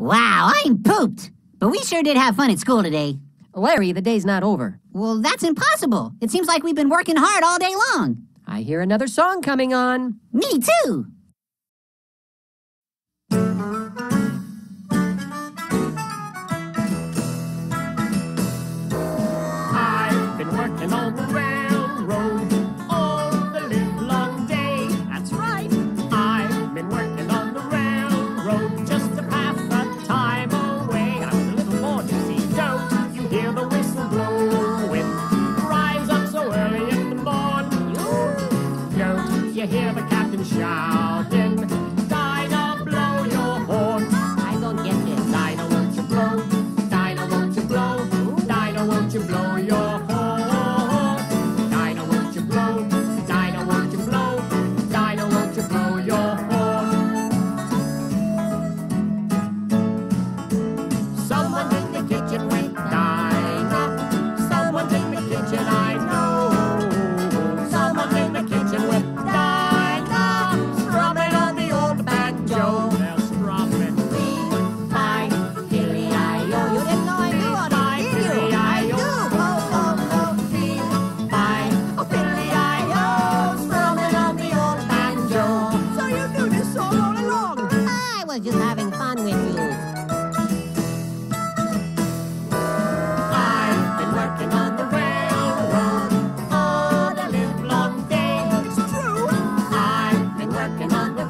Wow, I'm pooped. But we sure did have fun at school today. Larry, the day's not over. Well, that's impossible. It seems like we've been working hard all day long. I hear another song coming on. Me too. You hear the captain shouting? Dinah, blow your horn. I don't get this. Dinah, won't you blow? Dinah, won't you blow? Dinah, won't you blow your just having fun with you. I've been working on the railroad all long. It's true. I've been working on the